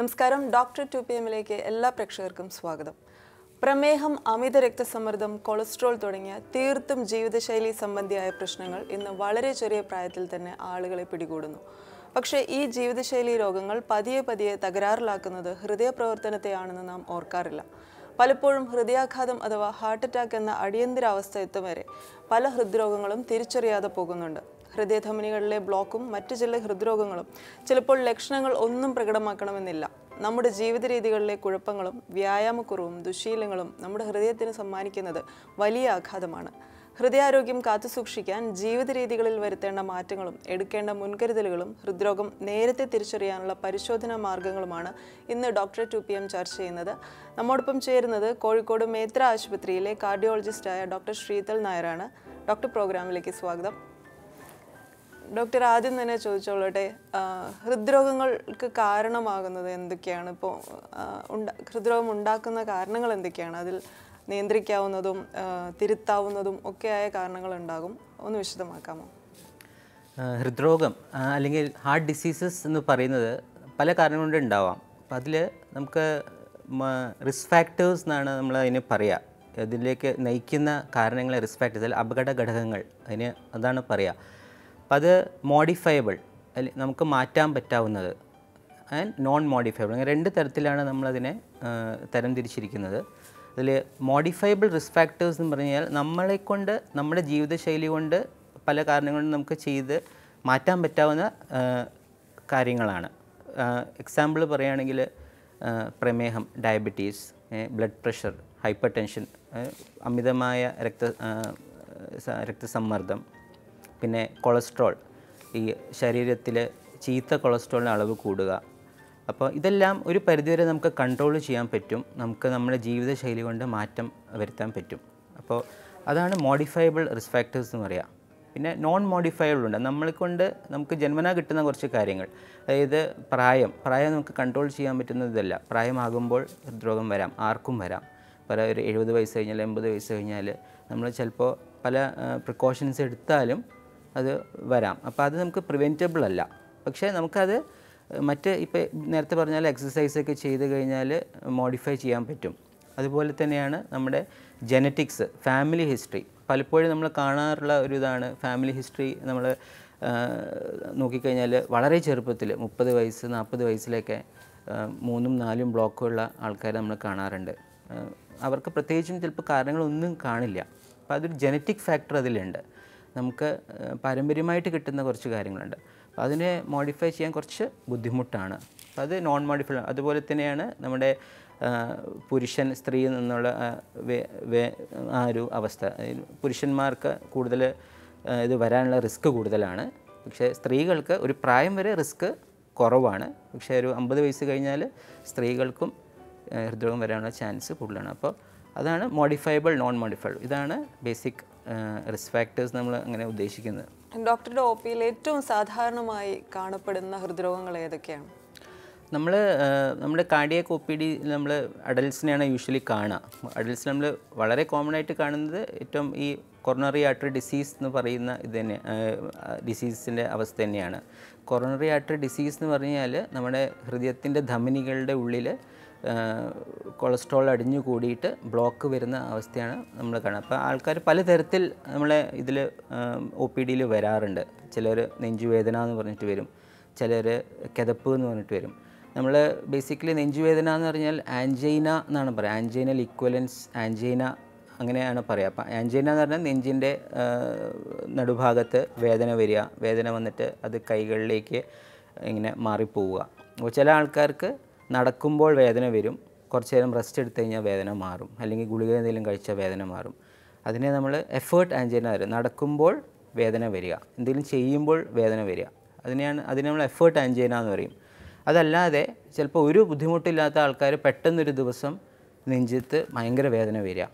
നമസ്കാരം. Doctor to P എമ്മിലേക്ക് എല്ലാ പ്രേക്ഷകർക്കും സ്വാഗതം. പ്രമേഹം അമിത രക്തസമ്മർദ്ദം കൊളസ്ട്രോൾ തുടങ്ങിയ തീർത്തും ജീവിതശൈലി സംബന്ധിയായ പ്രശ്നങ്ങൾ ഇന്ന് വളരെ ചെറിയ പ്രായത്തിൽ തന്നെ ആളുകളെ പിടികൂടുന്നു. പക്ഷേ ഈ ജീവിതശൈലി രോഗങ്ങൾ പതിയെ പതിയെ തകരാറിലാക്കുന്നത് ഹൃദയപ്രവർത്തനത്തെയാണെന്ന് നാം ഓർക്കാറില്ല. പലപ്പോഴും ഹൃദയാഘാതം അഥവാ ഹാർട്ട് അറ്റാക്ക് എന്ന അടിയന്തരാവസ്ഥ എത്തും വരെ പല ഹൃദ്രോഗങ്ങളും തിരിച്ചറിയാതെ പോകുന്നുണ്ട്. ഹൃദയധമനികളിലെ ബ്ലോക്കും മറ്റു ചില ഹൃദ്രോഗങ്ങളും. ചിലപ്പോൾ ലക്ഷണങ്ങൾ ഒന്നും പ്രകടമാക്കണമെന്നില്ല. നമ്മുടെ ജീവിത രീതികളിലെ കുഴപ്പങ്ങളും വ്യായാമക്കുറവും ദുശീലങ്ങളും നമ്മുടെ ഹൃദയത്തിന് സമ്മാനിക്കുന്നത് വലിയ ആഘാതമാണ്. ഹൃദയാരോഗ്യം കാത്തുസൂക്ഷിക്കാൻ ജീവിത രീതികളിൽ വരുത്തേണ്ട മാറ്റങ്ങളും എടുക്കേണ്ട മുൻകരുതലുകളും ഹൃദ്രോഗം നേരത്തെ തിരിച്ചറിയാനുള്ള പരിശോധനാ മാർഗങ്ങളുമാണ് ഇന്ന് ഡോക്ടർ ടു പി എം ചർച്ച ചെയ്യുന്നത്. നമ്മോടൊപ്പം ചേരുന്നത് കോഴിക്കോട് മേത്ര ആശുപത്രിയിലെ കാർഡിയോളജിസ്റ്റായ ഡോക്ടർ ശ്രീതൽ നായരാണ്. ഡോക്ടർ പ്രോഗ്രാമിലേക്ക് സ്വാഗതം. ഡോക്ടർ ആദ്യം തന്നെ ചോദിച്ചോളട്ടെ ഹൃദ്രോഗങ്ങൾക്ക് കാരണമാകുന്നത് എന്തൊക്കെയാണ്? ഇപ്പോൾ ഹൃദ്രോഗം ഉണ്ടാക്കുന്ന കാരണങ്ങൾ എന്തൊക്കെയാണ്? അതിൽ നിയന്ത്രിക്കാവുന്നതും തിരുത്താവുന്നതും ഒക്കെയായ കാരണങ്ങൾ ഉണ്ടാകും. ഒന്ന് വിശദമാക്കാമോ? ഹൃദ്രോഗം അല്ലെങ്കിൽ ഹാർട്ട് ഡിസീസസ് എന്ന് പറയുന്നത് പല കാരണങ്ങൾ കൊണ്ട് ഉണ്ടാവാം. അപ്പം അതിൽ നമുക്ക് റിസ്ക് ഫാക്ടേഴ്സ് എന്നാണ് നമ്മൾ അതിന് പറയുക ഇതിലേക്ക് നയിക്കുന്ന കാരണങ്ങളെ റിസ്ക് ഫാക്ടേഴ്സ് അല്ലെങ്കിൽ അപകട ഘടകങ്ങൾ അതിന് അതാണ് പറയുക അപ്പം അത് മോഡിഫയബിൾ അല്ലെ നമുക്ക് മാറ്റാൻ പറ്റാവുന്നത്. ആൻഡ് നോൺ മോഡിഫയബിൾ അങ്ങനെ രണ്ട് തരത്തിലാണ് നമ്മളതിനെ തരംതിരിച്ചിരിക്കുന്നത് അതിൽ മോഡിഫയബിൾ റിസ്ക് ഫാക്ടേഴ്സ് എന്ന് പറഞ്ഞാൽ നമ്മളെ കൊണ്ട് നമ്മുടെ ജീവിതശൈലി കൊണ്ട് പല കാരണങ്ങളും നമുക്ക് ചെയ്ത് മാറ്റാൻ പറ്റാവുന്ന കാര്യങ്ങളാണ്. എക്സാമ്പിൾ പറയുകയാണെങ്കിൽ പ്രമേഹം diabetes blood pressure hypertension അമിതമായ രക്ത രക്തസമ്മർദ്ദം പിന്നെ കൊളസ്ട്രോൾ ഈ ശരീരത്തിലെ ചീത്ത കൊളസ്ട്രോളിന്റെ അളവ് കൂടുക. അപ്പോൾ ഇതെല്ലാം ഒരു പരിധിവരെ നമുക്ക് കൺട്രോൾ ചെയ്യാൻ പറ്റും. നമുക്ക് നമ്മുടെ ജീവിതശൈലി കൊണ്ട് മാറ്റം വരുത്താൻ പറ്റും. അപ്പോൾ അതാണ് മോഡിഫയബിൾ റിസ്ക് ഫാക്ടേഴ്സ് എന്ന് പറയുക പിന്നെ നോൺ മോഡിഫയബിൾ ഉണ്ട്. നമ്മളെ കൊണ്ട് നമുക്ക് ജന്മനാ കിട്ടുന്ന കുറച്ച് കാര്യങ്ങൾ. അതായത് പ്രായം. പ്രായം നമുക്ക് കൺട്രോൾ ചെയ്യാൻ പറ്റുന്നതല്ല. പ്രായമാകുമ്പോൾ ഹൃദ്രോഗം വരാം. ആർക്കും വരാം. പല ഒരു എഴുപത് വയസ്സ് കഴിഞ്ഞാൽ എൺപത് വയസ്സ് കഴിഞ്ഞാൽ നമ്മൾ ചിലപ്പോൾ പല പ്രിക്കോഷൻസ് എടുത്താലും അത് വരാം. അപ്പോൾ അത് നമുക്ക് പ്രിവെന്റബിൾ അല്ല. പക്ഷേ നമുക്കത് മറ്റ് ഇപ്പോൾ നേരത്തെ പറഞ്ഞാൽ എക്സസൈസ് ഒക്കെ ചെയ്ത് കഴിഞ്ഞാൽ മോഡിഫൈ ചെയ്യാൻ പറ്റും. അതുപോലെ തന്നെയാണ് നമ്മുടെ ജനറ്റിക്സ് ഫാമിലി ഹിസ്റ്ററി പലപ്പോഴും നമ്മൾ കാണാറുള്ള ഒരു ഇതാണ്. ഫാമിലി ഹിസ്റ്ററി നമ്മൾ നോക്കിക്കഴിഞ്ഞാൽ വളരെ ചെറുപ്പത്തിൽ മുപ്പത് വയസ്സ് നാൽപ്പത് വയസ്സിലൊക്കെ മൂന്നും നാലും ബ്ലോക്കുള്ള ആൾക്കാരെ നമ്മൾ കാണാറുണ്ട്. അവർക്ക് പ്രത്യേകിച്ചും ചിലപ്പോൾ കാരണങ്ങളൊന്നും കാണില്ല. അപ്പോൾ അതൊരു ജനറ്റിക് ഫാക്ടർ അതിലുണ്ട്. നമുക്ക് പാരമ്പര്യമായിട്ട് കിട്ടുന്ന കുറച്ച് കാര്യങ്ങളുണ്ട്. അപ്പോൾ അതിനെ മോഡിഫൈ ചെയ്യാൻ കുറച്ച് ബുദ്ധിമുട്ടാണ്. അത് നോൺ മോഡിഫൈ അതുപോലെ തന്നെയാണ് നമ്മുടെ പുരുഷൻ സ്ത്രീ എന്നുള്ള ആ, ഒരു അവസ്ഥ. പുരുഷന്മാർക്ക് കൂടുതൽ ഇത് വരാനുള്ള റിസ്ക് കൂടുതലാണ്. പക്ഷേ സ്ത്രീകൾക്ക് ഒരു പ്രായം വരെ റിസ്ക് കുറവാണ്. പക്ഷേ ഒരു അമ്പത് വയസ്സ് കഴിഞ്ഞാൽ സ്ത്രീകൾക്കും ഹൃദ്രോഗം വരാനുള്ള ചാൻസ് കൂടുതലാണ്. അപ്പോൾ അതാണ് മോഡിഫയബിൾ നോൺ മോഡിഫൈബിൾ ഇതാണ് ബേസിക് റിസ്ക് ഫാക്ടേഴ്സ് നമ്മൾ അങ്ങനെ ഉദ്ദേശിക്കുന്നത്. ഡോക്ടറുടെ ഒ പിയിൽ ഏറ്റവും സാധാരണമായി കാണപ്പെടുന്ന ഹൃദ്രോഗങ്ങൾ ഏതൊക്കെയാണ്? നമ്മൾ നമ്മുടെ കാർഡിയാക് ഒ പി ഡി നമ്മൾ അഡൽസിനെയാണ് യൂഷ്വലി കാണുക അഡൽസ് നമ്മൾ വളരെ കോമൺ ആയിട്ട് കാണുന്നത് ഏറ്റവും ഈ കൊറോണറി ആർട്ടറി ഡിസീസ് എന്ന് പറയുന്ന ഇത് തന്നെ ഡിസീസിന്റെ അവസ്ഥ തന്നെയാണ്. കൊറോണറി ആർട്ടറി ഡിസീസ് എന്ന് പറഞ്ഞാൽ നമ്മുടെ ഹൃദയത്തിന്റെ ധമനികളുടെ ഉള്ളിൽ കൊളസ്ട്രോൾ അടിഞ്ഞു കൂടിയിട്ട് ബ്ലോക്ക് വരുന്ന അവസ്ഥയാണ് നമ്മൾ കാണുക അപ്പോൾ ആൾക്കാർ പലതരത്തിൽ നമ്മളെ ഇതിൽ ഒ പി ഡിയിൽ വരാറുണ്ട്. ചിലർ നെഞ്ചുവേദന എന്ന് പറഞ്ഞിട്ട് വരും. ചിലർ കിതപ്പ് എന്ന് പറഞ്ഞിട്ട് വരും. നമ്മൾ ബേസിക്കലി നെഞ്ചുവേദന എന്ന് പറഞ്ഞാൽ ആൻജൈന എന്നാണ് പറയുക. ആൻജൈനൽ ഇക്വലൻസ് ആൻജൈന അങ്ങനെയാണ് പറയുക. അപ്പം ആൻജൈന എന്ന് പറഞ്ഞാൽ നെഞ്ചിന്റെ നടുഭാഗത്ത് വേദന വരിക. വേദന വന്നിട്ട് അത് കൈകളിലേക്ക് ഇങ്ങനെ മാറിപ്പോവുക. ചില ആൾക്കാർക്ക് നടക്കുമ്പോൾ വേദന വരും. കുറച്ച് നേരം റെസ്റ്റ് എടുത്തു കഴിഞ്ഞാൽ വേദന മാറും. അല്ലെങ്കിൽ ഗുളിക എന്തെങ്കിലും കഴിച്ചാൽ വേദന മാറും. അതിനെ നമ്മൾ എഫേർട്ട് ആൻജിന വരും നടക്കുമ്പോൾ വേദന വരിക. എന്തെങ്കിലും ചെയ്യുമ്പോൾ വേദന വരിക. അതിനെയാണ് അതിനെ നമ്മൾ എഫേർട്ട് ആൻജിന എന്ന് പറയും. അതല്ലാതെ ചിലപ്പോൾ ഒരു ബുദ്ധിമുട്ടില്ലാത്ത ആൾക്കാർ പെട്ടെന്നൊരു ദിവസം നെഞ്ചത്ത് ഭയങ്കര വേദന വരിക.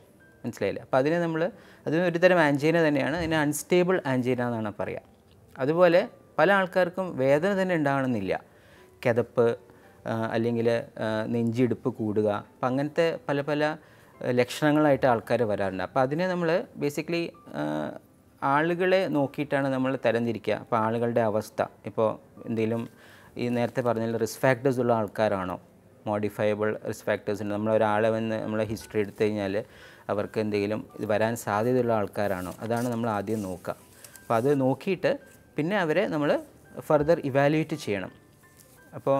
മനസ്സിലായില്ല? അപ്പോൾ അതിനെ നമ്മൾ അതിന് ഒരു തരം ആൻജീന തന്നെയാണ്. അതിനെ അൺസ്റ്റേബിൾ ആൻജീന എന്നാണ് പറയുക. അതുപോലെ പല ആൾക്കാർക്കും വേദന തന്നെ ഉണ്ടാകണമെന്നില്ല. കിതപ്പ് അല്ലെങ്കിൽ നെഞ്ചിടുപ്പ് കൂടുക. അപ്പം അങ്ങനത്തെ പല പല ലക്ഷണങ്ങളായിട്ട് ആൾക്കാർ വരാറുണ്ട്. അപ്പോൾ അതിനെ നമ്മൾ ബേസിക്കലി ആളുകളെ നോക്കിയിട്ടാണ് നമ്മൾ തരംതിരിക്കുക. അപ്പോൾ ആളുകളുടെ അവസ്ഥ. ഇപ്പോൾ എന്തെങ്കിലും ഈ നേരത്തെ പറഞ്ഞ റിസ്ക് ഫാക്ടേഴ്സ് ഉള്ള ആൾക്കാരാണോ? മോഡിഫയബിൾ റിസ്ക് ഫാക്ടേഴ്സ് ഉണ്ട്? നമ്മൾ ഒരാളെ വന്ന് നമ്മളെ ഹിസ്റ്ററി എടുത്തു കഴിഞ്ഞാൽ അവർക്ക് എന്തെങ്കിലും ഇത് വരാൻ സാധ്യതയുള്ള ആൾക്കാരാണോ? അതാണ് നമ്മൾ ആദ്യം നോക്കുക. അപ്പോൾ അത് നോക്കിയിട്ട് പിന്നെ അവരെ നമ്മൾ ഫർദർ ഇവാലുവേറ്റ് ചെയ്യണം. അപ്പോൾ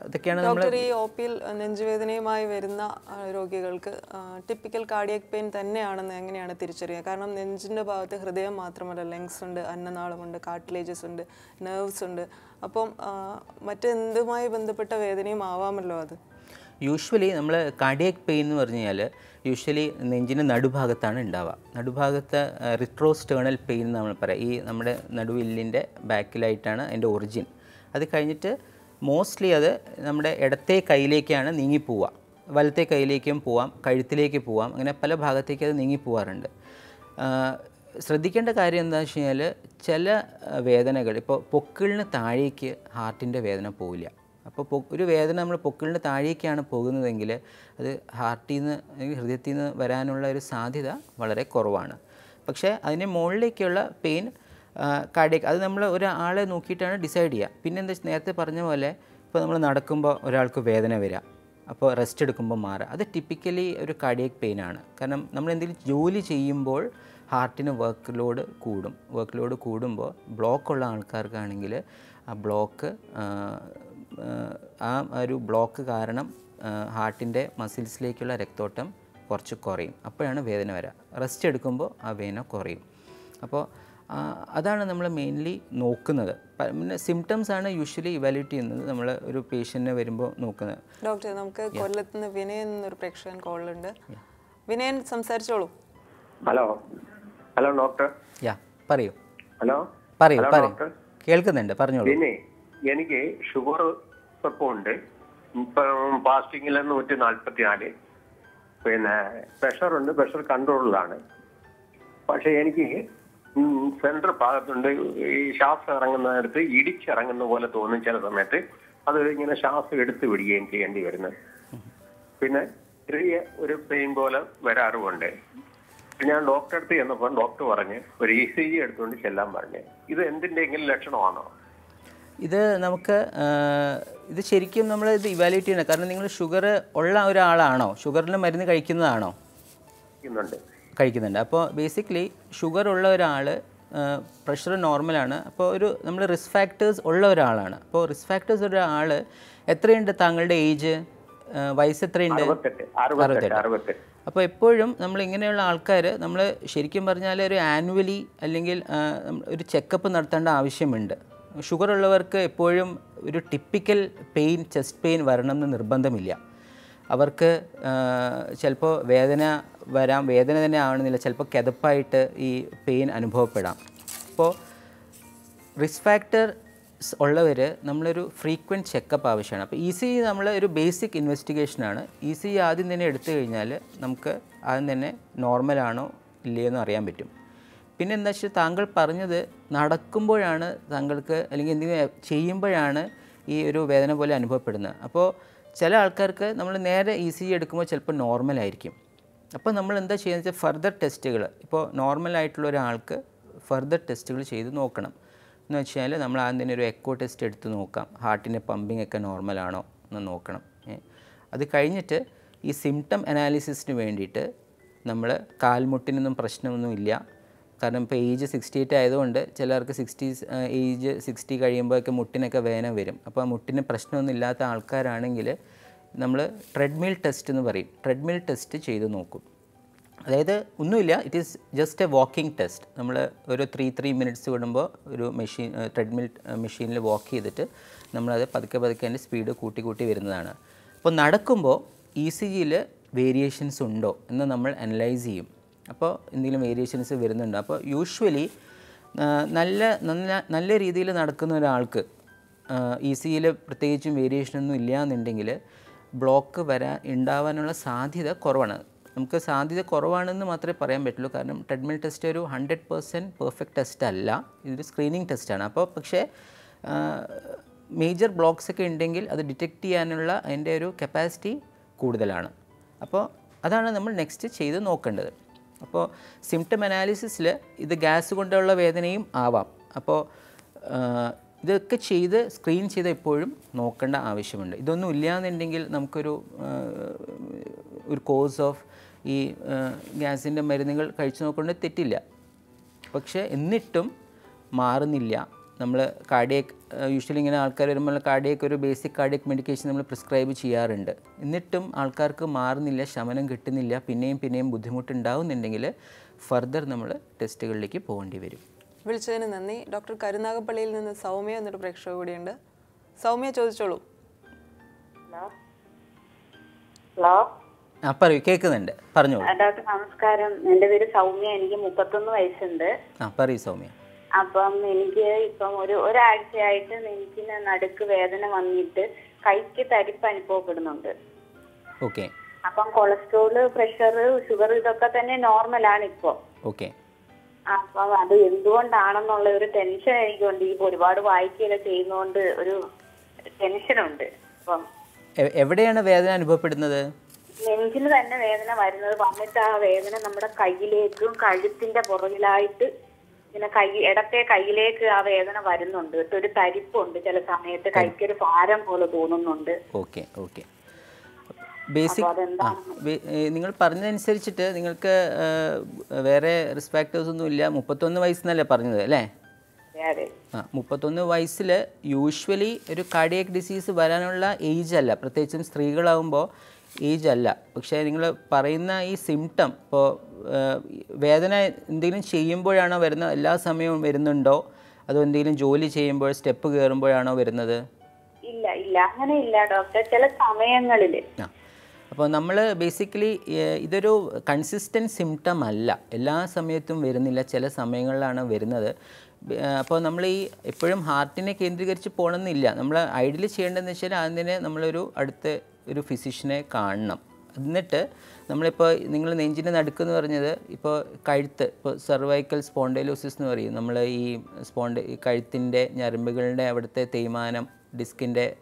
അതൊക്കെയാണ് നമ്മൾ ഡോക്ടർ ഈ ഒ പിയിൽ നെഞ്ചുവേദനയുമായി വരുന്ന രോഗികൾക്ക് ടിപ്പിക്കൽ കാർഡിയക് പെയിൻ തന്നെയാണെന്ന് എങ്ങനെയാണ് തിരിച്ചറിയുക? കാരണം നെഞ്ചിന്റെ ഭാഗത്ത് ഹൃദയം മാത്രമല്ല ലെങ്സ് ഉണ്ട് അന്നനാളമുണ്ട് കാർട്ടിലേജസ് ഉണ്ട് നെർവ്സ് ഉണ്ട്. അപ്പം മറ്റെന്തുമായി ബന്ധപ്പെട്ട വേദനയും ആവാമല്ലോ അത്? യൂഷ്വലി നമ്മൾ കാർഡിയക് പെയിൻ എന്ന് പറഞ്ഞു കഴിഞ്ഞാൽ യൂഷ്വലി നെഞ്ചിന്റെ നടുഭാഗത്താണ് ഉണ്ടാവുക. നടുഭാഗത്ത് റിട്രോസ്റ്റേണൽ പെയിൻ എന്ന് നമ്മൾ പറയാം. ഈ നമ്മുടെ നടുവില്ലിന്റെ ബാക്കിലായിട്ടാണ് അതിന്റെ ഒറിജിൻ. അത് കഴിഞ്ഞിട്ട് മോസ്റ്റ്ലി അത് നമ്മുടെ ഇടത്തെ കൈയിലേക്കാണ് നീങ്ങിപ്പോവുക വലത്തെ കൈയിലേക്കും പോവാം കഴുത്തിലേക്ക് പോവാം അങ്ങനെ പല ഭാഗത്തേക്ക് അത് നീങ്ങിപ്പോവാറുണ്ട് ശ്രദ്ധിക്കേണ്ട കാര്യം എന്താണെന്ന് വെച്ച് കഴിഞ്ഞാൽ ചില വേദനകൾ ഇപ്പോൾ പൊക്കിളിന് താഴേക്ക് ഹാർട്ടിന്റെ വേദന പോവില്ല. അപ്പോൾ ഒരു വേദന നമ്മൾ പൊക്കിളിന് താഴേക്കാണ് പോകുന്നതെങ്കിൽ അത് ഹാർട്ടിൽ നിന്ന് അല്ലെങ്കിൽ ഹൃദയത്തിൽ നിന്ന് വരാനുള്ള ഒരു സാധ്യത വളരെ കുറവാണ്. പക്ഷേ അതിന് മുകളിലേക്കുള്ള പെയിൻ കാർഡിയക് അത് നമ്മൾ ഒരാളെ നോക്കിയിട്ടാണ് ഡിസൈഡ് ചെയ്യുക പിന്നെ എന്താ നേരത്തെ പറഞ്ഞ പോലെ ഇപ്പോൾ നമ്മൾ നടക്കുമ്പോൾ ഒരാൾക്ക് വേദന വരിക അപ്പോൾ റെസ്റ്റ് എടുക്കുമ്പോൾ മാറുക അത് ടിപ്പിക്കലി ഒരു കാർഡിയക് പെയിൻ ആണ്. കാരണം നമ്മൾ എന്തെങ്കിലും ജോലി ചെയ്യുമ്പോൾ ഹാർട്ടിന് വർക്ക് ലോഡ് കൂടും. വർക്ക് ലോഡ് കൂടുമ്പോൾ ബ്ലോക്ക് ഉള്ള ആൾക്കാർക്കാണെങ്കിൽ ആ ബ്ലോക്ക് ആ ഒരു ബ്ലോക്ക് കാരണം ഹാർട്ടിന്റെ മസിൽസിലേക്കുള്ള രക്തോട്ടം കുറച്ച് കുറയും. അപ്പോഴാണ് വേദന വരിക റെസ്റ്റ് എടുക്കുമ്പോൾ ആ വേദന കുറയും. അപ്പോൾ അതാണ് നമ്മൾ മെയിൻലി നോക്കുന്നത്. പിന്നെ സിംറ്റംസ് ആണ് യൂഷ്വലി ഇവാലുവേറ്റ് ചെയ്യുന്നത് നമ്മൾ ഒരു പേഷ്യന്റിനെ വരുമ്പോൾ നോക്കുന്നത്. ഡോക്ടർ നമുക്ക് കൊല്ലത്ത് നിന്ന് വിനയൻ എന്നൊരു പ്രേക്ഷകൻ കോളുണ്ട് വിനയൻ സംസാരിച്ചോളൂ. ഹലോ. Hello doctor. യാ പറയൂ. ഹലോ. പറയൂ പറയൂ. കേൾക്കുന്നുണ്ട് പറഞ്ഞോളൂ. എനിക്ക് ഷുഗർ ഇപ്പം ഉണ്ട് ഇപ്പം ഫാസ്റ്റിങ്ങിൽ നൂറ്റി നാൽപ്പത്തി നാല് പിന്നെ പ്രഷർ ഉണ്ട് പ്രഷർ കൺട്രോളിലാണ് പക്ഷെ എനിക്ക് സെൻട്രൽ ഭാഗത്തുണ്ട്. ഈ ശ്വാസം ഇറങ്ങുന്നിടത്ത് ഇടിച്ചിറങ്ങുന്ന പോലെ തോന്നും ചില സമയത്ത്. അത് ഇങ്ങനെ ശ്വാസം എടുത്തു വിടുകയും ചെയ്യേണ്ടി വരുന്നത് പിന്നെ ചെറിയ ഒരു പെയിൻ പോലെ വരാറുമുണ്ട്. ഞാൻ ഡോക്ടറെ അടുത്ത് ചെന്നപ്പോൾ ഡോക്ടർ പറഞ്ഞ് ഒരു ഇ സി ജി എടുത്തുകൊണ്ട് ചെല്ലാൻ പറഞ്ഞു. ഇത് എന്തിന്റെയെങ്കിലും ലക്ഷണമാണോ? ഇത് നമുക്ക് ഇത് ശരിക്കും നമ്മൾ ഇത് ഇവാലുവേറ്റ് ചെയ്യണം. കാരണം നിങ്ങൾ ഷുഗർ ഉള്ള ഒരാളാണോ? ഷുഗറിന് മരുന്ന് കഴിക്കുന്നതാണോ? ഇന്നുണ്ട് കഴിക്കുന്നുണ്ട്. അപ്പോൾ ബേസിക്കലി ഷുഗർ ഉള്ള ഒരാൾ പ്രഷർ നോർമലാണ് അപ്പോൾ ഒരു നമ്മൾ റിസ്ക് ഫാക്ടേഴ്സ് ഉള്ള ഒരാളാണ്. അപ്പോൾ റിസ്ക് ഫാക്ടേഴ്സ് ഒരാൾ എത്രയുണ്ട് താങ്കളുടെ ഏജ് വയസ്സ് എത്രയുണ്ട്? അറുപത്തെട്ട്. അപ്പോൾ എപ്പോഴും നമ്മൾ ഇങ്ങനെയുള്ള ആൾക്കാർ നമ്മൾ ശരിക്കും പറഞ്ഞാൽ ഒരു ആനുവലി അല്ലെങ്കിൽ ഒരു ചെക്കപ്പ് നടത്തേണ്ട ആവശ്യമുണ്ട്. ഷുഗർ ഉള്ളവർക്ക് എപ്പോഴും ഒരു ടിപ്പിക്കൽ പെയിൻ ചെസ്റ്റ് പെയിൻ വരണം എന്ന് നിർബന്ധമില്ല. അവർക്ക് ചിലപ്പോൾ വേദന വരാം വേദന തന്നെ ആവണമെന്നില്ല. ചിലപ്പോൾ കിതപ്പായിട്ട് ഈ പെയിൻ അനുഭവപ്പെടാം. അപ്പോൾ റിസ്ക് ഫാക്ടർ ഉള്ളവർ നമ്മളൊരു ഫ്രീക്വന്റ് ചെക്കപ്പ് ആവശ്യമാണ്. അപ്പോൾ ഇ സി നമ്മൾ ഒരു ബേസിക് ഇൻവെസ്റ്റിഗേഷനാണ് ഇ സി ആദ്യം തന്നെ എടുത്തു കഴിഞ്ഞാൽ നമുക്ക് ആദ്യം തന്നെ നോർമലാണോ ഇല്ലയെന്ന് അറിയാൻ പറ്റും. പിന്നെ എന്താ വെച്ചാൽ താങ്കൾ പറഞ്ഞത് നടക്കുമ്പോഴാണ് താങ്കൾക്ക് അല്ലെങ്കിൽ എന്തെങ്കിലും ചെയ്യുമ്പോഴാണ് ഈ ഒരു വേദന പോലെ അനുഭവപ്പെടുന്നത്. അപ്പോൾ ചില ആൾക്കാർക്ക് നമ്മൾ നേരെ ഇ സി എടുക്കുമ്പോൾ ചിലപ്പോൾ നോർമലായിരിക്കും അപ്പോൾ നമ്മൾ എന്താ ചെയ്യുന്നത്? വെച്ചാൽ ഫർദർ ടെസ്റ്റുകൾ. ഇപ്പോൾ നോർമൽ ആയിട്ടുള്ള ഒരാൾക്ക് ഫർദർ ടെസ്റ്റുകൾ ചെയ്ത് നോക്കണം. എന്ന് വെച്ചാൽ നമ്മൾ ആദ്യം തന്നെ ഒരു എക്കോ ടെസ്റ്റ് എടുത്ത് നോക്കാം. ഹാർട്ടിന്റെ പമ്പിംഗ് ഒക്കെ നോർമലാണോ എന്ന് നോക്കണം. അത് കഴിഞ്ഞിട്ട് ഈ സിംറ്റം അനാലിസിസിന് വേണ്ടിയിട്ട് നമ്മൾ കാൽമുട്ടിനൊന്നും പ്രശ്നമൊന്നുമില്ല കാരണം ഇപ്പോൾ ഏജ് സിക്സ്റ്റി എയ്റ്റ് ആയതുകൊണ്ട് ചിലർക്ക് സിക്സ്റ്റി ഏജ് സിക്സ്റ്റി കഴിയുമ്പോഴൊക്കെ മുട്ടിനൊക്കെ വേദന വരും. അപ്പോൾ മുട്ടിന് പ്രശ്നമൊന്നും ഇല്ലാത്ത ആൾക്കാരാണെങ്കിൽ നമ്മൾ ട്രെഡ്മിൽ ടെസ്റ്റ് എന്ന് പറയും. ട്രെഡ്മിൽ ടെസ്റ്റ് ചെയ്ത് നോക്കും. അതായത് ഒന്നുമില്ല it is just a walking test നമ്മൾ ഒരു ത്രീ ത്രീ മിനിറ്റ്സ് വിടുമ്പോൾ ഒരു മെഷീൻ ട്രെഡ്മിൽ മെഷീനിൽ വാക്ക് ചെയ്തിട്ട് നമ്മളത് പതുക്കെ പതുക്കെ അതിന്റെ സ്പീഡ് കൂട്ടി കൂട്ടി വരുന്നതാണ്. അപ്പോൾ നടക്കുമ്പോൾ ഇ സി ജിയിൽ വേരിയേഷൻസ് ഉണ്ടോ എന്ന് നമ്മൾ അനലൈസ് ചെയ്യും. അപ്പോൾ എന്തെങ്കിലും വേരിയേഷൻസ് വരുന്നുണ്ടോ? അപ്പോൾ യൂഷ്വലി നല്ല നല്ല നല്ല രീതിയിൽ നടക്കുന്ന ഒരാൾക്ക് ഇ സിയിൽ പ്രത്യേകിച്ചും വേരിയേഷനൊന്നും ഇല്ല എന്നുണ്ടെങ്കിൽ ബ്ലോക്ക് വരാൻ ഉണ്ടാവാനുള്ള സാധ്യത കുറവാണ്. നമുക്ക് സാധ്യത കുറവാണെന്ന് മാത്രമേ പറയാൻ പറ്റുള്ളൂ. കാരണം ട്രെഡ്മിൽ ടെസ്റ്റ് ഒരു ഹൺഡ്രഡ് പേഴ്സന്റ് പെർഫെക്റ്റ് ടെസ്റ്റ് അല്ല. ഇതൊരു സ്ക്രീനിങ് ടെസ്റ്റാണ് അപ്പോൾ പക്ഷേ മേജർ ബ്ലോക്സ് ഒക്കെ ഉണ്ടെങ്കിൽ അത് ഡിറ്റക്റ്റ് ചെയ്യാനുള്ള അതിന്റെ ഒരു കപ്പാസിറ്റി കൂടുതലാണ്. അപ്പോൾ അതാണ് നമ്മൾ നെക്സ്റ്റ് ചെയ്ത് നോക്കേണ്ടത്. അപ്പോൾ സിംറ്റം അനാലിസിസിൽ ഇത് ഗ്യാസ് കൊണ്ടുള്ള വേദനയും ആവാം. അപ്പോൾ ഇതൊക്കെ ചെയ്ത് സ്ക്രീൻ ചെയ്ത് എപ്പോഴും നോക്കേണ്ട ആവശ്യമുണ്ട്. ഇതൊന്നും ഇല്ലയെന്നുണ്ടെങ്കിൽ നമുക്കൊരു ഒരു കോഴ്സ് ഓഫ് ഈ ഗ്യാസിന്റെ മരുന്നുകൾ കഴിച്ചു നോക്കൊണ്ട് തെറ്റില്ല. പക്ഷേ എന്നിട്ടും മാറുന്നില്ല. നമ്മൾ കാർഡിയക് യൂഷ്വലി ഇങ്ങനെ ആൾക്കാർ വരുമ്പോൾ കാർഡിയക് ഒരു ബേസിക് കാർഡിയക് മെഡിക്കേഷൻ നമ്മൾ പ്രിസ്ക്രൈബ് ചെയ്യാറുണ്ട്. എന്നിട്ടും ആൾക്കാർക്ക് മാറുന്നില്ല ശമനം കിട്ടുന്നില്ല പിന്നെയും പിന്നെയും ബുദ്ധിമുട്ടുണ്ടാവുന്നുണ്ടെങ്കിൽ ഫർദർ നമ്മൾ ടെസ്റ്റുകളിലേക്ക് പോകേണ്ടി വരും. വിളിച്ചതിന് നന്ദി. ഡോക്ടർ കരുനാഗപ്പള്ളിയിൽ നിന്ന് സൗമ്യ എന്നൊരു പ്രേക്ഷക കൂടിയുണ്ട്. സൗമ്യ ചോദിച്ചോളൂ. പറയൂ കേൾക്കുന്നുണ്ട് പറഞ്ഞോളൂ. ഡോക്ടർ നമസ്കാരം. എന്റെ പേര് സൗമ്യ. എനിക്ക് മുപ്പത്തൊന്ന് വയസ്സുണ്ട്. പറയൂ സൗമ്യ. അപ്പം എനിക്ക് ഇപ്പം ഒരു ഒരാഴ്ചയായിട്ട് നെഞ്ചിന് നടുക്ക് വേദന വന്നിട്ട് കൈക്ക് തരിപ്പ് അനുഭവപ്പെടുന്നുണ്ട്. ഓക്കെ. അപ്പം കൊളസ്ട്രോൾ പ്രഷർ ഷുഗർ ഇതൊക്കെ തന്നെ നോർമലാണ് ഇപ്പോൾ ഓക്കെ. അപ്പം അത് എന്തുകൊണ്ടാണെന്നുള്ള ഒരു ടെൻഷൻ എനിക്കുണ്ട് ഈ ഒരുപാട് വായിക്കുകയൊക്കെ ചെയ്യുന്നോണ്ട് ഒരു ടെൻഷനുണ്ട് അപ്പം എവിടെയാണ് വേദന അനുഭവപ്പെടുന്നത്? നെഞ്ചിൽ തന്നെ വേദന വരുന്നത്. വന്നിട്ട് ആ വേദന നമ്മുടെ കയ്യിലേക്കും കഴുത്തിന്റെ പുറകിലായിട്ട് പിന്നെ കൈ ഇടത്തെ കയ്യിലേക്ക് ആ വേദന വരുന്നുണ്ട്. ഒരു തരിപ്പുണ്ട്. ചില സമയത്ത് കൈക്കൊരു ഭാരം പോലെ തോന്നുന്നുണ്ട്. Okay okay. ബേസിക് നിങ്ങൾ പറഞ്ഞതനുസരിച്ചിട്ട് നിങ്ങൾക്ക് വേറെ റിസ്ക് ഫാക്ടേഴ്സ് ഒന്നും ഇല്ല. മുപ്പത്തൊന്ന് വയസ്സെന്നല്ലേ പറഞ്ഞത് അല്ലേ? ആ മുപ്പത്തൊന്ന് വയസ്സിൽ യൂഷ്വലി ഒരു കാർഡിയക് ഡിസീസ് വരാനുള്ള ഏജ് അല്ല. പ്രത്യേകിച്ചും സ്ത്രീകളാവുമ്പോൾ ഏജ് അല്ല. പക്ഷേ നിങ്ങൾ പറയുന്ന ഈ സിംറ്റം ഇപ്പോൾ വേദന എന്തെങ്കിലും ചെയ്യുമ്പോഴാണോ വരുന്നത് എല്ലാ സമയവും വരുന്നുണ്ടോ? അതോ എന്തെങ്കിലും ജോലി ചെയ്യുമ്പോൾ സ്റ്റെപ്പ് കയറുമ്പോഴാണോ വരുന്നത്? ഇല്ല ഇല്ല. അങ്ങനെ ഇല്ല ഡോക്ടർ. ചില സമയങ്ങളിൽ ആ. അപ്പോൾ നമ്മൾ ബേസിക്കലി ഇതൊരു കൺസിസ്റ്റന്റ് സിംറ്റം അല്ല. എല്ലാ സമയത്തും വരുന്നില്ല. ചില സമയങ്ങളിലാണ് വരുന്നത്. അപ്പോൾ നമ്മൾ ഈ എപ്പോഴും ഹാർട്ടിനെ കേന്ദ്രീകരിച്ച് പോകണമെന്നില്ല നമ്മൾ ഐഡിയലി ചെയ്യേണ്ടതെന്ന് വെച്ചാൽ അതിനെ നമ്മളൊരു അടുത്ത ഒരു ഫിസിഷ്യനെ കാണണം. എന്നിട്ട് നമ്മളിപ്പോൾ നിങ്ങൾ നെഞ്ചിന്റെ നടുക്ക് എന്ന് പറഞ്ഞത് ഇപ്പോൾ കഴുത്ത് ഇപ്പോൾ സെർവൈക്കൽ സ്പോണ്ടൈലോസിസ് എന്ന് പറയും. നമ്മൾ ഈ സ്പോണ്ട് ഈ കഴുത്തിന്റെ ഞരമ്പുകളുടെ അവിടുത്തെ തേയ്മാനം ഡിസ്കിന്റെ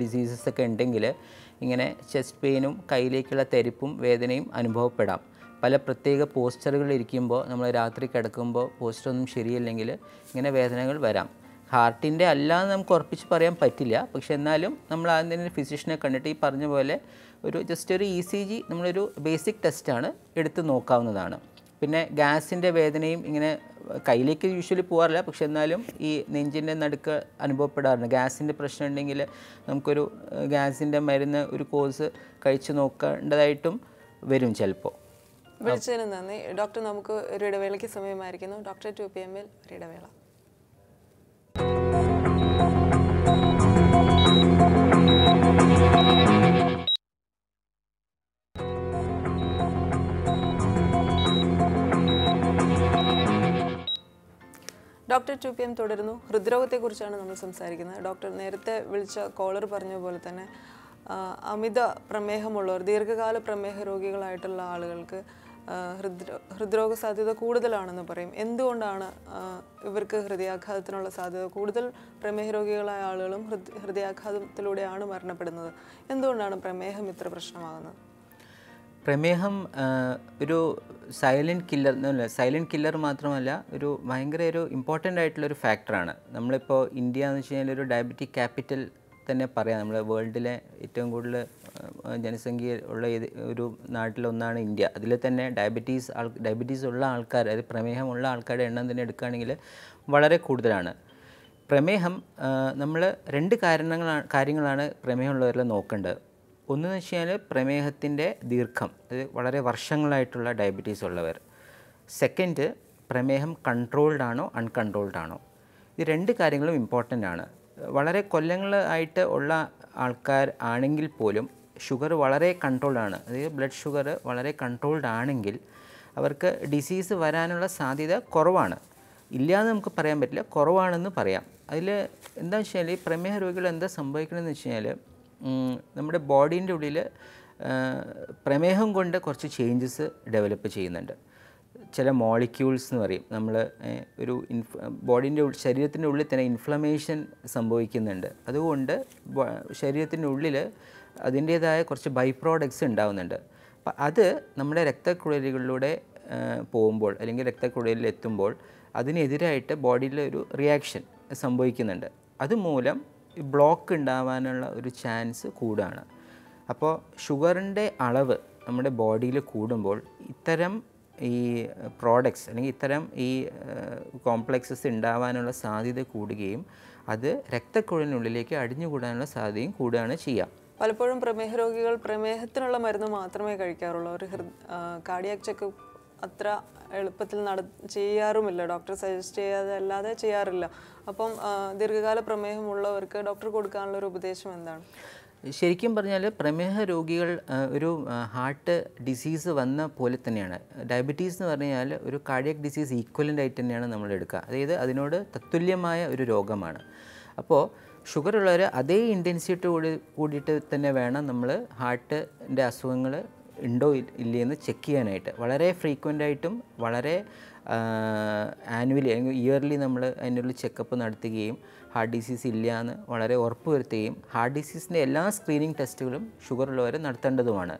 ഡിസീസസ് ഒക്കെ ഉണ്ടെങ്കിൽ ഇങ്ങനെ ചെസ്റ്റ് പെയിനും കയ്യിലേക്കുള്ള തെരിപ്പും വേദനയും അനുഭവപ്പെടാം. പല പ്രത്യേക പോസ്റ്ററുകൾ ഇരിക്കുമ്പോൾ നമ്മൾ രാത്രി കിടക്കുമ്പോൾ പോസ്റ്ററൊന്നും ശരിയല്ലെങ്കിൽ ഇങ്ങനെ വേദനകൾ വരാം. ഹാർട്ടിന്റെ അല്ലാതെ നമുക്ക് ഉറപ്പിച്ച് പറയാൻ പറ്റില്ല. പക്ഷെ എന്നാലും നമ്മൾ ആദ്യം തന്നെ ഫിസിഷ്യനെ കണ്ടിട്ട് ഈ പറഞ്ഞ പോലെ ഒരു ജസ്റ്റ് ഒരു ഇ സി ജി നമ്മളൊരു ബേസിക് ടെസ്റ്റാണ് എടുത്ത് നോക്കാവുന്നതാണ്. പിന്നെ ഗ്യാസിന്റെ വേദനയും ഇങ്ങനെ കയ്യിലേക്ക് യൂഷ്വലി പോകാറില്ല പക്ഷെ എന്നാലും ഈ നെഞ്ചിന്റെ നടുക്ക് അനുഭവപ്പെടാറുണ്ട്. ഗ്യാസിന്റെ പ്രശ്നം ഉണ്ടെങ്കിൽ നമുക്കൊരു ഗ്യാസിന്റെ മരുന്ന് ഒരു കോഴ്സ് കഴിച്ചു നോക്കേണ്ടതായിട്ടും വരും ചിലപ്പോൾ. വിളിച്ചതിന് നന്ദി. ഡോക്ടർ നമുക്ക് ഒരു ഇടവേളയ്ക്ക് സമയമായിരിക്കുന്നു. ഡോക്ടർ ടു പി എമ്മിൽ ഒരു ഇടവേള. ഡോക്ടർ ടു പി എം തുടരുന്നു. ഹൃദ്രോഗത്തെക്കുറിച്ചാണ് നമ്മൾ സംസാരിക്കുന്നത്. ഡോക്ടർ നേരത്തെ വിളിച്ച കോളർ പറഞ്ഞ പോലെ തന്നെ അമിത പ്രമേഹമുള്ളവർ ദീർഘകാല പ്രമേഹ രോഗികളായിട്ടുള്ള ആളുകൾക്ക് ഹൃദ്രോ ഹൃദ്രോഗ സാധ്യത കൂടുതലാണെന്ന് പറയും. എന്തുകൊണ്ടാണ് ഇവർക്ക് ഹൃദയാഘാതത്തിനുള്ള സാധ്യത കൂടുതൽ പ്രമേഹ രോഗികളായ ആളുകളും ഹൃദ് ഹൃദയാഘാതത്തിലൂടെയാണ് മരണപ്പെടുന്നത്? എന്തുകൊണ്ടാണ് പ്രമേഹം ഇത്ര പ്രശ്നമാകുന്നത്? പ്രമേഹം ഒരു സൈലന്റ് കില്ലർ എന്നല്ല സൈലന്റ് കില്ലർ മാത്രമല്ല ഒരു ഭയങ്കര ഒരു ഇമ്പോർട്ടന്റ് ആയിട്ടുള്ള ഒരു ഫാക്ടറാണ് നമ്മളിപ്പോൾ ഇന്ത്യ എന്ന് വെച്ച് കഴിഞ്ഞാൽ ഒരു ഡയബറ്റിക് ക്യാപിറ്റൽ തന്നെ പറയാം. നമ്മൾ വേൾഡിലെ ഏറ്റവും കൂടുതൽ ജനസംഖ്യ ഉള്ള ഒരു നാട്ടിലൊന്നാണ് ഇന്ത്യ. അതിൽ തന്നെ ഡയബറ്റീസ് ആൾ ഡയബറ്റീസ് ഉള്ള ആൾക്കാർ അതായത് പ്രമേഹമുള്ള ആൾക്കാരുടെ എണ്ണം തന്നെ എടുക്കുകയാണെങ്കിൽ വളരെ കൂടുതലാണ്. പ്രമേഹം നമ്മൾ രണ്ട് കാരണങ്ങളാണ് കാര്യങ്ങളാണ് പ്രമേഹമുള്ളവരിൽ നോക്കേണ്ടത്. ഒന്നെന്ന് വെച്ച് കഴിഞ്ഞാൽ പ്രമേഹത്തിന്റെ ദീർഘം അത് വളരെ വർഷങ്ങളായിട്ടുള്ള ഡയബറ്റീസ് ഉള്ളവർ. സെക്കൻഡ് പ്രമേഹം കൺട്രോൾഡ് ആണോ അൺകൺട്രോൾഡ് ആണോ? ഇത് രണ്ട് കാര്യങ്ങളും ഇമ്പോർട്ടന്റ് ആണ്. വളരെ കൊല്ലങ്ങളായിട്ട് ഉള്ള ആൾക്കാർ ആണെങ്കിൽ പോലും ഷുഗർ വളരെ കൺട്രോൾഡ് ആണ്. അതായത് ബ്ലഡ് ഷുഗർ വളരെ കൺട്രോൾഡ് ആണെങ്കിൽ അവർക്ക് ഡിസീസ് വരാനുള്ള സാധ്യത കുറവാണ്. ഇല്ലയെന്ന് നമുക്ക് പറയാൻ പറ്റില്ല കുറവാണെന്ന് പറയാം. അതിൽ എന്താ വെച്ചാൽ പ്രമേഹ രോഗികൾ എന്താ സംഭവിക്കണമെന്ന് വെച്ച് കഴിഞ്ഞാൽ നമ്മുടെ ബോഡീന്റെ ഉള്ളിൽ പ്രമേഹം കൊണ്ട് കുറച്ച് ചേഞ്ചസ് ഡെവലപ്പ് ചെയ്യുന്നുണ്ട്. ചില മോളിക്യൂൾസ് എന്ന് പറയും. നമ്മൾ ഒരു ഇൻഫ് ബോഡീന്റെ ശരീരത്തിന്റെ ഉള്ളിൽ തന്നെ ഇൻഫ്ലമേഷൻ സംഭവിക്കുന്നുണ്ട്. അതുകൊണ്ട് ശരീരത്തിന്റെ ഉള്ളിൽ അതിന്റേതായ കുറച്ച് ബൈ പ്രോഡക്ട്സ് ഉണ്ടാവുന്നുണ്ട്. അപ്പം അത് നമ്മുടെ രക്തക്കുഴലുകളിലൂടെ പോകുമ്പോൾ അല്ലെങ്കിൽ രക്തക്കുഴലിൽ എത്തുമ്പോൾ അതിനെതിരായിട്ട് ബോഡിയിലെ ഒരു റിയാക്ഷൻ സംഭവിക്കുന്നുണ്ട്. അതുമൂലം ബ്ലോക്ക് ഉണ്ടാവാനുള്ള ഒരു ചാൻസ് കൂടാണ്. അപ്പോൾ ഷുഗറിന്റെ അളവ് നമ്മുടെ ബോഡിയിൽ കൂടുമ്പോൾ ഇത്തരം ഈ പ്രോഡക്ട്സ് അല്ലെങ്കിൽ ഇത്തരം ഈ കോംപ്ലക്സസ് ഉണ്ടാവാനുള്ള സാധ്യത കൂടുകയും അത് രക്തക്കുഴലിനുള്ളിലേക്ക് അടിഞ്ഞുകൂടാനുള്ള സാധ്യതയും കൂടുകയാണ് ചെയ്യുക. പലപ്പോഴും പ്രമേഹ രോഗികൾ പ്രമേഹത്തിനുള്ള മരുന്ന് മാത്രമേ കഴിക്കാറുള്ളൂ. ഒരു ഹൃദ കാർഡിയാക് ചെക്കപ്പ് അത്ര എളുപ്പത്തിൽ നട ചെയ്യാറുമില്ല. ഡോക്ടർ സജസ്റ്റ് ചെയ്യാതെ അല്ലാതെ ചെയ്യാറില്ല. അപ്പം ദീർഘകാല പ്രമേഹമുള്ളവർക്ക് ഡോക്ടർ കൊടുക്കാനുള്ള ഒരു ഉപദേശം എന്താണ്? ശരിക്കും പറഞ്ഞാൽ പ്രമേഹ രോഗികൾ ഒരു ഹാർട്ട് ഡിസീസ് വന്ന പോലെ തന്നെയാണ്. ഡയബറ്റീസ് എന്ന് പറഞ്ഞാൽ ഒരു കാർഡിയക് ഡിസീസ് ഈക്വലന്റ് ആയിട്ട് തന്നെയാണ് നമ്മൾ എടുക്കുക. അതായത് അതിനോട് തത്തുല്യമായ ഒരു രോഗമാണ്. അപ്പോൾ ഷുഗർ ഉള്ളവർ അതേ ഇന്റൻസിറ്റി കൂടി കൂടിയിട്ട് തന്നെ വേണം നമ്മൾ ഹാർട്ടിന്റെ അസുഖങ്ങൾ ഉണ്ടോ ഇല്ലയെന്ന് ചെക്ക് ചെയ്യാനായിട്ട്. വളരെ ഫ്രീക്വന്റ് ആയിട്ടും വളരെ ആനുവലി അല്ലെങ്കിൽ ഇയർലി നമ്മൾ അതിനുള്ള ചെക്കപ്പ് നടത്തുകയും ഹാർട്ട് ഡിസീസ് ഇല്ല എന്ന് വളരെ ഉറപ്പ് വരുത്തുകയും ഹാർട്ട് ഡിസീസിന്റെ എല്ലാ സ്ക്രീനിങ് ടെസ്റ്റുകളും ഷുഗർ ഉള്ളവർ നടത്തേണ്ടതുമാണ്.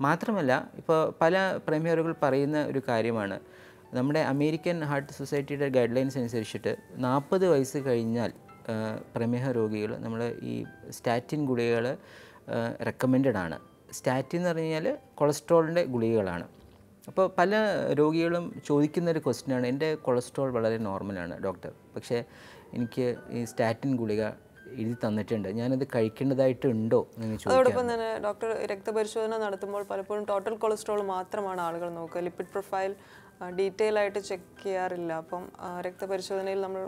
മാത്രമല്ല ഇപ്പോൾ പല പ്രമേയറുകൾ പറയുന്ന ഒരു കാര്യമാണ്. നമ്മുടെ അമേരിക്കൻ ഹാർട്ട് സൊസൈറ്റിയുടെ ഗൈഡ് ലൈൻസ് അനുസരിച്ചിട്ട് നാൽപ്പത് വയസ്സ് കഴിഞ്ഞാൽ പ്രമേഹ രോഗികൾ നമ്മൾ ഈ സ്റ്റാറ്റിൻ ഗുളികകൾ റെക്കമെൻഡഡ് ആണ്. സ്റ്റാറ്റിൻ എന്ന് പറഞ്ഞു കഴിഞ്ഞാൽ കൊളസ്ട്രോളിന്റെ ഗുളികകളാണ്. അപ്പോൾ പല രോഗികളും ചോദിക്കുന്ന ഒരു ക്വസ്റ്റ്യനാണ് എന്റെ കൊളസ്ട്രോൾ വളരെ നോർമലാണ് ഡോക്ടർ പക്ഷേ എനിക്ക് ഈ സ്റ്റാറ്റിൻ ഗുളിക എഴുതി തന്നിട്ടുണ്ട് ഞാനത് കഴിക്കേണ്ടതായിട്ടുണ്ടോ അതോടൊപ്പം തന്നെ ഡോക്ടർ രക്തപരിശോധന നടത്തുമ്പോൾ പലപ്പോഴും ടോട്ടൽ കൊളസ്ട്രോൾ മാത്രമാണ് ആളുകൾ നോക്കുക. ലിപ്പിഡ് പ്രൊഫൈൽ ഡീറ്റെയിൽ ആയിട്ട് ചെക്ക് ചെയ്യാറില്ല. അപ്പം രക്തപരിശോധനയിൽ നമ്മൾ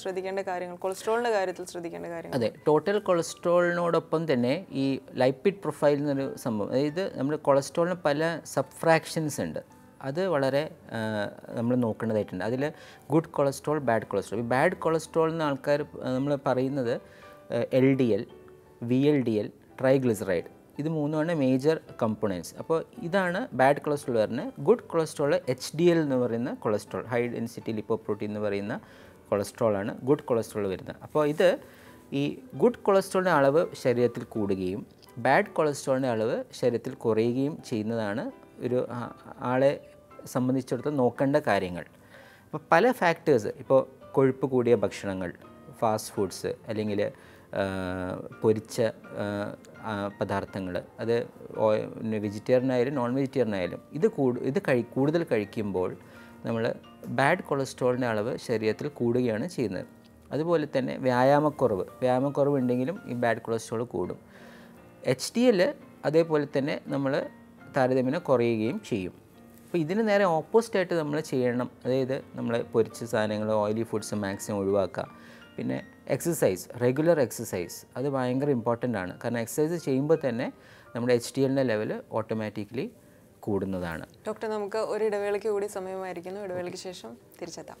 ശ്രദ്ധിക്കേണ്ട കാര്യങ്ങൾ കൊളസ്ട്രോളിന്റെ കാര്യത്തിൽ ശ്രദ്ധിക്കേണ്ട കാര്യങ്ങൾ. അതെ ടോട്ടൽ കൊളസ്ട്രോളിനോടൊപ്പം തന്നെ ഈ ലൈപ്പിഡ് പ്രൊഫൈൽ എന്നൊരു സംഭവം അതായത് നമ്മൾ കൊളസ്ട്രോളിന് പല സബ്ഫ്രാക്ഷൻസ് ഉണ്ട്. അത് വളരെ നമ്മൾ നോക്കേണ്ടതായിട്ടുണ്ട്. അതിൽ ഗുഡ് കൊളസ്ട്രോൾ ബാഡ് കൊളസ്ട്രോൾ ഈ ബാഡ് കൊളസ്ട്രോൾ എന്ന ആൾക്കാർ നമ്മൾ പറയുന്നത് L D L V L D L triglyceride ഇത് മൂന്നുമാണ് മേജർ കമ്പോണൻസ് അപ്പോൾ ഇതാണ് ബാഡ് കൊളസ്ട്രോൾ വരുന്നത് good cholesterol H D L എന്ന് പറയുന്ന കൊളസ്ട്രോൾ ഹൈ ഡെൻസിറ്റി ലിപ്പോപ്രോട്ടീൻ എന്ന് പറയുന്ന കൊളസ്ട്രോളാണ് ഗുഡ് കൊളസ്ട്രോൾ വരുന്നത്. അപ്പോൾ ഇത് ഈ ഗുഡ് കൊളസ്ട്രോളിന്റെ അളവ് ശരീരത്തിൽ കൂടുകയും ബാഡ് കൊളസ്ട്രോളിന്റെ അളവ് ശരീരത്തിൽ കുറയുകയും ചെയ്യുന്നതാണ് ഒരു ആളെ സംബന്ധിച്ചിടത്തോളം നോക്കേണ്ട കാര്യങ്ങൾ. അപ്പോൾ പല ഫാക്ടേഴ്സ് ഇപ്പോൾ കൊഴുപ്പ് കൂടിയ ഭക്ഷണങ്ങൾ ഫാസ്റ്റ് ഫുഡ്സ് അല്ലെങ്കിൽ പൊരിച്ച പദാർത്ഥങ്ങൾ. അത് വെജിറ്റേറിയൻ ആയാലും നോൺ വെജിറ്റേറിയൻ ആയാലും ഇത് കൂടു ഇത് കഴി കൂടുതൽ കഴിക്കുമ്പോൾ നമ്മൾ ബാഡ് കൊളസ്ട്രോളിന്റെ അളവ് ശരീരത്തിൽ കൂടുകയാണ് ചെയ്യുന്നത്. അതുപോലെ തന്നെ വ്യായാമക്കുറവ്. വ്യായാമക്കുറവ് ഉണ്ടെങ്കിലും ഈ ബാഡ് കൊളസ്ട്രോൾ കൂടും. എച്ച് ഡി എൽ അതേപോലെ തന്നെ നമ്മൾ താരതമ്യേന കുറയുകയും ചെയ്യും. അപ്പോൾ ഇതിന് നേരെ ഓപ്പോസിറ്റായിട്ട് നമ്മൾ ചെയ്യണം. അതായത് നമ്മൾ പൊരിച്ച സാധനങ്ങൾ ഓയിലി ഫുഡ്സ് മാക്സിമം ഒഴിവാക്കുക. പിന്നെ എക്സസൈസ് റെഗുലർ എക്സസൈസ് അത് ഭയങ്കര ഇമ്പോർട്ടന്റ് ആണ്. കാരണം എക്സസൈസ് ചെയ്യുമ്പോൾ തന്നെ നമ്മുടെ എച്ച് ഡി എല്ലിന്റെ ലെവൽ ഓട്ടോമാറ്റിക്കലി കൂടുന്നതാണ്. ഡോക്ടർ നമുക്ക് ഒരു ഇടവേളയ്ക്ക് കൂടി സമയമായിരിക്കുന്നു. ഇടവേളയ്ക്ക് ശേഷം തിരിച്ചെത്താം.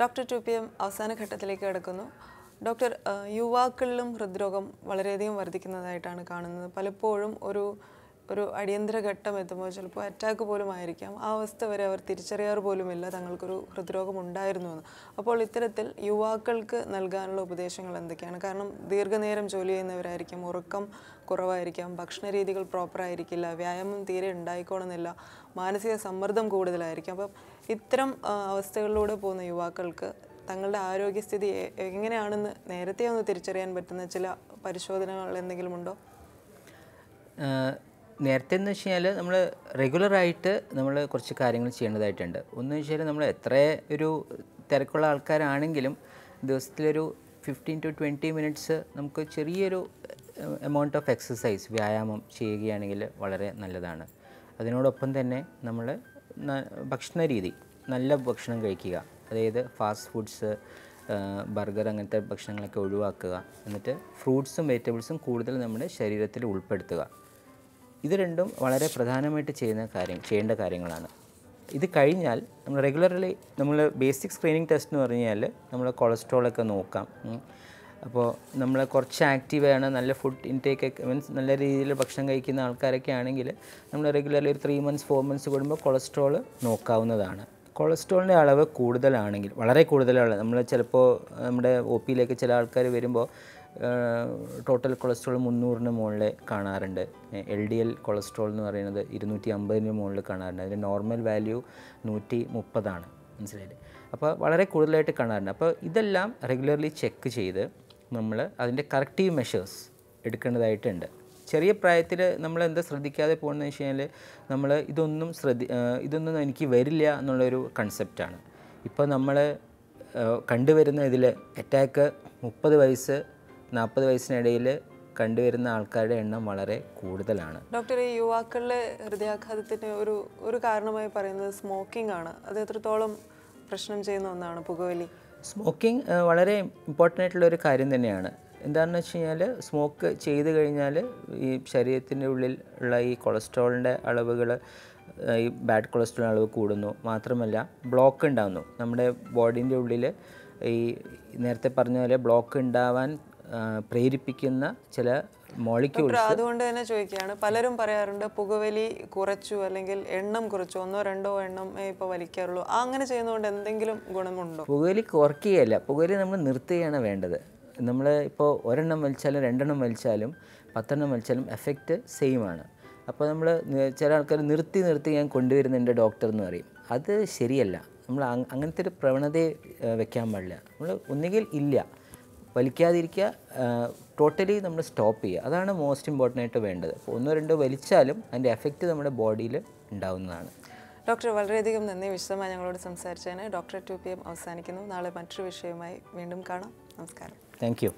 ഡോക്ടർ ടു പി എം അവസാന ഘട്ടത്തിലേക്ക് കിടക്കുന്നു. ഡോക്ടർ യുവാക്കളിലും ഹൃദ്രോഗം വളരെയധികം വർദ്ധിക്കുന്നതായിട്ടാണ് കാണുന്നത്. പലപ്പോഴും ഒരു ഒരു അടിയന്തര ഘട്ടം എത്തുമ്പോൾ ചിലപ്പോൾ അറ്റാക്ക് പോലും ആയിരിക്കാം ആ അവസ്ഥ വരെ അവർ തിരിച്ചറിയാറ് പോലുമില്ല തങ്ങൾക്കൊരു ഹൃദ്രോഗം ഉണ്ടായിരുന്നു എന്ന് അപ്പോൾ ഇത്തരത്തിൽ യുവാക്കൾക്ക് നൽകാനുള്ള ഉപദേശങ്ങൾ എന്തൊക്കെയാണ്? കാരണം ദീർഘനേരം ജോലി ചെയ്യുന്നവരായിരിക്കും ഉറക്കം കുറവായിരിക്കാം ഭക്ഷണ രീതികൾ പ്രോപ്പറായിരിക്കില്ല വ്യായാമം തീരെ ഉണ്ടായിക്കോണമെന്നില്ല മാനസിക സമ്മർദ്ദം കൂടുതലായിരിക്കും. അപ്പം ഇത്തരം അവസ്ഥകളിലൂടെ പോകുന്ന യുവാക്കൾക്ക് തങ്ങളുടെ ആരോഗ്യസ്ഥിതി എങ്ങനെയാണെന്ന് നേരത്തെ ഒന്ന് തിരിച്ചറിയാൻ പറ്റുന്ന ചില പരിശോധനകൾ എന്തെങ്കിലും ഉണ്ടോ? നേരത്തെ എന്ന് വെച്ച് കഴിഞ്ഞാൽ നമ്മൾ റെഗുലറായിട്ട് നമ്മൾ കുറച്ച് കാര്യങ്ങൾ ചെയ്യേണ്ടതായിട്ടുണ്ട്. ഒന്ന് വെച്ചാൽ നമ്മൾ എത്ര ഒരു തിരക്കുള്ള ആൾക്കാരാണെങ്കിലും ദിവസത്തിലൊരു ഫിഫ്റ്റീൻ ടു ട്വന്റി മിനിറ്റ്സ് നമുക്ക് ചെറിയൊരു എമൗണ്ട് ഓഫ് എക്സസൈസ് വ്യായാമം ചെയ്യുകയാണെങ്കിൽ വളരെ നല്ലതാണ്. അതിനോടൊപ്പം തന്നെ നമ്മൾ ഭക്ഷണ രീതി നല്ല ഭക്ഷണം കഴിക്കുക. അതായത് ഫാസ്റ്റ് ഫുഡ്സ് ബർഗർ അങ്ങനത്തെ ഭക്ഷണങ്ങളൊക്കെ ഒഴിവാക്കുക. എന്നിട്ട് ഫ്രൂട്ട്സും വെജിറ്റബിൾസും കൂടുതൽ നമ്മുടെ ശരീരത്തിൽ ഉൾപ്പെടുത്തുക. ഇത് രണ്ടും വളരെ പ്രധാനമായിട്ട് ചെയ്യുന്ന കാര്യം ചെയ്യേണ്ട കാര്യങ്ങളാണ്. ഇത് കഴിഞ്ഞാൽ നമ്മൾ റെഗുലർലി നമ്മൾ ബേസിക് സ്ക്രീനിങ് ടെസ്റ്റ് എന്ന് പറഞ്ഞാൽ നമ്മൾ കൊളസ്ട്രോളൊക്കെ നോക്കാം. അപ്പോൾ നമ്മൾ കുറച്ച് ആക്റ്റീവാണ് നല്ല ഫുഡ് ഇൻടേക്ക് ഒക്കെ മീൻസ് നല്ല രീതിയിൽ ഭക്ഷണം കഴിക്കുന്ന ആൾക്കാരൊക്കെ ആണെങ്കിൽ നമ്മൾ റെഗുലർലി ഒരു ത്രീ മന്ത്സ് ഫോർ മന്ത്സ് കൂടുമ്പോൾ കൊളസ്ട്രോൾ നോക്കാവുന്നതാണ്. കൊളസ്ട്രോളിന്റെ അളവ് കൂടുതലാണെങ്കിൽ വളരെ കൂടുതലാണ് നമ്മൾ ചിലപ്പോൾ നമ്മുടെ ഒ പിയിലേക്ക് ചില ആൾക്കാർ വരുമ്പോൾ ടോട്ടൽ കൊളസ്ട്രോൾ മുന്നൂറിന് മുകളിൽ കാണാറുണ്ട്. എൽ ഡി എൽ കൊളസ്ട്രോൾ എന്ന് പറയുന്നത് ഇരുന്നൂറ്റി അമ്പതിന് മുകളിൽ കാണാറുണ്ട്. അതിന്റെ നോർമൽ വാല്യൂ നൂറ്റി മുപ്പതാണ് മനസ്സിലായില്ലേ? അപ്പോൾ വളരെ കൂടുതലായിട്ട് കാണാറുണ്ട്. അപ്പോൾ ഇതെല്ലാം റെഗുലർലി ചെക്ക് ചെയ്ത് നമ്മൾ അതിന്റെ കറക്റ്റീവ് മെഷേഴ്സ് എടുക്കേണ്ടതായിട്ടുണ്ട്. ചെറിയ പ്രായത്തിൽ നമ്മൾ എന്താ ശ്രദ്ധിക്കാതെ പോകുന്നതെന്ന് വെച്ച് കഴിഞ്ഞാൽ നമ്മൾ ഇതൊന്നും ശ്രദ്ധി ഇതൊന്നും എനിക്ക് വരില്ല എന്നുള്ളൊരു കൺസെപ്റ്റാണ് ഇപ്പോൾ നമ്മൾ കണ്ടുവരുന്ന ഇതിൽ അറ്റാക്ക് മുപ്പത് വയസ്സ് നാൽപ്പത് വയസ്സിനിടയിൽ കണ്ടുവരുന്ന ആൾക്കാരുടെ എണ്ണം വളരെ കൂടുതലാണ്. ഡോക്ടർ ഈ യുവാക്കളിലെ ഹൃദയാഘാതത്തിന് ഒരു ഒരു കാരണമായി പറയുന്നത് സ്മോക്കിംഗ് ആണ്. അത് എത്രത്തോളം പ്രശ്നം ചെയ്യുന്ന ഒന്നാണ് പുകവലി? സ്മോക്കിംഗ് വളരെ ഇമ്പോർട്ടന്റ് ആയിട്ടുള്ള ഒരു കാര്യം തന്നെയാണ്. എന്താണെന്ന് വെച്ച് കഴിഞ്ഞാൽ സ്മോക്ക് ചെയ്ത് കഴിഞ്ഞാൽ ഈ ശരീരത്തിന്റെ ഉള്ളിൽ ഉള്ള ഈ കൊളസ്ട്രോളിന്റെ അളവുകൾ ഈ ബാഡ് കൊളസ്ട്രോൾ അളവ് കൂടുന്നു. മാത്രമല്ല ബ്ലോക്ക് ഉണ്ടാകുന്നു നമ്മുടെ ബോഡീന്റെ ഉള്ളിൽ ഈ നേരത്തെ പറഞ്ഞ പോലെ ബ്ലോക്ക് ഉണ്ടാവാൻ പ്രേരിപ്പിക്കുന്ന ചില മോളിക്യൂൾസ് അതുകൊണ്ട് തന്നെ ചോദിക്കുകയാണ്. പലരും പറയാറുണ്ട് പുകവലി കുറച്ചു അല്ലെങ്കിൽ എണ്ണം കുറച്ചു ഒന്നോ രണ്ടോ എണ്ണം ഇപ്പോൾ വലിക്കാറുള്ളൂ. അങ്ങനെ ചെയ്യുന്നതുകൊണ്ട് എന്തെങ്കിലും ഗുണമുണ്ടോ? പുകവലി കുറയ്ക്കുകയല്ല പുകവലി നമ്മൾ നിർത്തുകയാണ് വേണ്ടത്. നമ്മൾ ഇപ്പോൾ ഒരെണ്ണം വലിച്ചാലും രണ്ടെണ്ണം വലിച്ചാലും പത്തെണ്ണം വലിച്ചാലും എഫക്റ്റ് സെയിം ആണ്. അപ്പോൾ നമ്മൾ ചില ആൾക്കാർ നിർത്തി നിർത്തി ഞാൻ കൊണ്ടുവരുന്നുണ്ട് ഡോക്ടർ എന്ന് പറയും. അത് ശരിയല്ല. നമ്മൾ അങ്ങനത്തെ ഒരു പ്രവണതയെ വെക്കാൻ പാടില്ല. നമ്മൾ ഒന്നുകിൽ ഇല്ല. വലിക്കാതിരിക്കുക ടോട്ടലി നമ്മൾ സ്റ്റോപ്പ് ചെയ്യുക. അതാണ് മോസ്റ്റ് ഇമ്പോർട്ടന്റ് ആയിട്ട് വേണ്ടത്. ഒന്നോ രണ്ടോ വലിച്ചാലും അതിന്റെ എഫക്റ്റ് നമ്മുടെ ബോഡിയിൽ ഉണ്ടാവുന്നതാണ്. ഡോക്ടർ വളരെയധികം നന്ദി. വിശദമായി ഞങ്ങളോട് സംസാരിച്ചതിന് ഡോക്ടർ ടു പി എം അവസാനിക്കുന്നു. നാളെ മറ്റൊരു വിഷയവുമായി വീണ്ടും കാണാം. നമസ്കാരം. Thank you